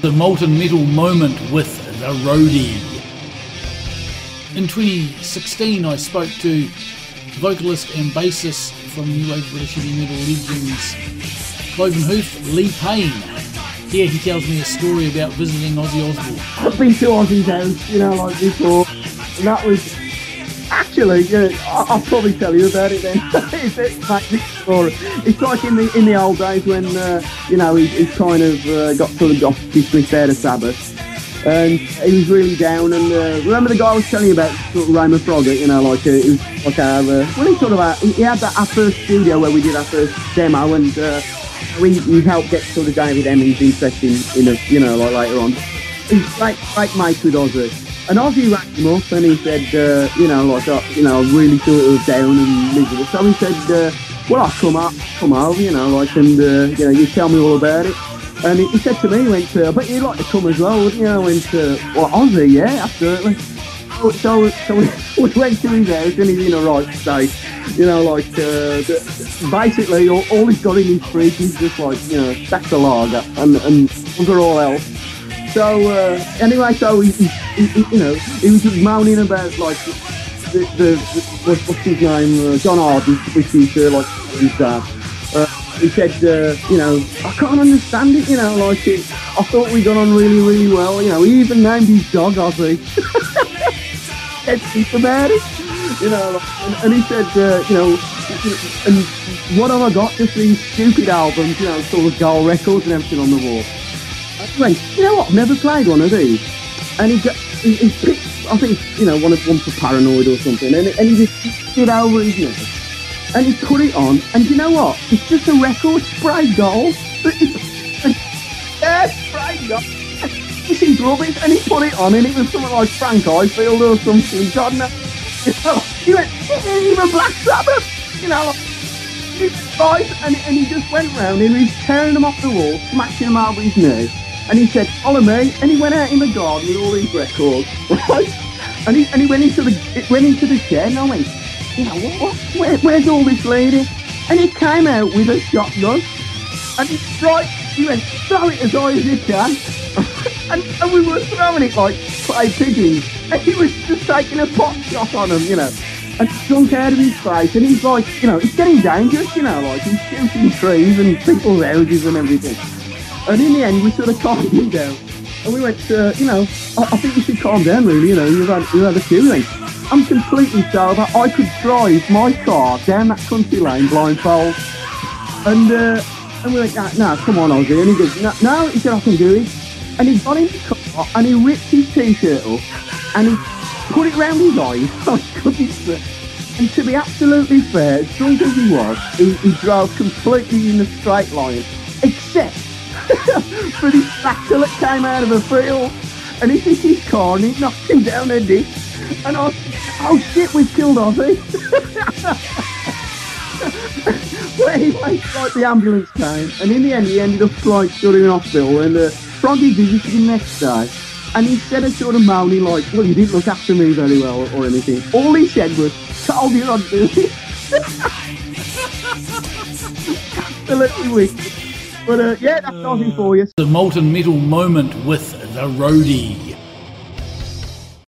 The molten metal moment with the roadie. In 2016, I spoke to vocalist and bassist from New Wave British Heavy Metal legends Cloven Hoof, Lee Payne. Here he tells me a story about visiting Ozzy Osbourne. I've been to Ozzy's house, you know, like before, and that was actually, yeah, I'll probably tell you about it then. it's, it's like. It's like in the in the old days when uh, you know he, kind of uh, got sort of off Dismissed there to Sabbath. And he was really down. And uh, remember the guy I was telling you about, sort of Raymond Froggatt, you know, like uh, it was like our, uh, when he sort of, our, he had that our first studio where we did our first demo, and uh, we, we helped get sort of David Emmons interested in, in a, you know, like later on. He's great, great mates with Ozzy. And Ozzy rang him up and he said, uh, you know, like, uh, you know, really thought it was down and miserable. So he said, uh, well, I'll come up, come over, you know, like, and, uh, you know, you tell me all about it. And he, he said to me, he went, uh, I bet you'd like to come as well, wouldn't you? I went, uh, well, Ozzy, yeah, absolutely. So, so, so we, we went to his house and he's in a right state. You know, like, uh, the, basically, all, all he's got in his fridge is just like, you know, stacks of lager and, and bugger all else. So, uh, anyway, so he, he, he, you know, he was just moaning about, like, the, the, the what's, his name, uh, Don Arden, which is, uh, like, his dad. Uh, he said, uh, you know, I can't understand it, you know, like, it, I thought we got on really, really well, you know, he even named his dog Ozzy. said think about it, you know, and, and he said, uh, you know, and what have I got? Just these stupid albums, you know, sort of gold records and everything on the wall. Went, you know what? I've never played one of these. And he, got, he, he picked, I think, you know, one of one for Paranoid or something, and, and he just did over his nose. And he put it on, and you know what? It's just a record spray gold. yeah, spray gold. This is rubbish. And he put it on, and it was something like Frank Ifield or something. God knows. You know, he went, "This isn't even Black Sabbath. You know, like, his and, and he just went round and he was tearing them off the wall, smashing them over his knee. And he said, follow me. And he went out in the garden with all these records, right? And he, and he went into the went into the shed and I went, you know, what, what, where, where's all this leading? And he came out with a shotgun. And he, right, he went, throw it as high as you can. and, and we were throwing it like clay pigeons. And he was just taking a pot shot on them, you know. And stunk out of his face. And he's like, you know, it's getting dangerous, you know, like he's shooting trees and people's houses and everything. And in the end, we sort of calmed him down. And we went, uh, you know, I, I think you should calm down, really. You know, you've had, you've had a few things. I'm completely sober. I could drive my car down that country lane blindfold. And, uh, and we went, no, no, come on, Ozzy. And he goes, no, no, he said, I can do it. And he got in the car and he ripped his t-shirt up and he put it round his eyes. I couldn't see. And to be absolutely fair, as drunk as he was, he, he drove completely in a straight line, for this tractor that came out of a field. And he hit his car and it knocked him down a ditch. And I was, oh shit, we've killed Ozzy. well, anyway, like the ambulance came, and in the end, he ended up like sort of in hospital. And uh, Froggy visited him next day, and instead of sort of moaning like, "Well, you didn't look after me very well" or anything, all he said was, "Told you I'd do it." Absolutely wicked. But uh, yeah, that's Ozzy for you. The molten metal moment with the roadie.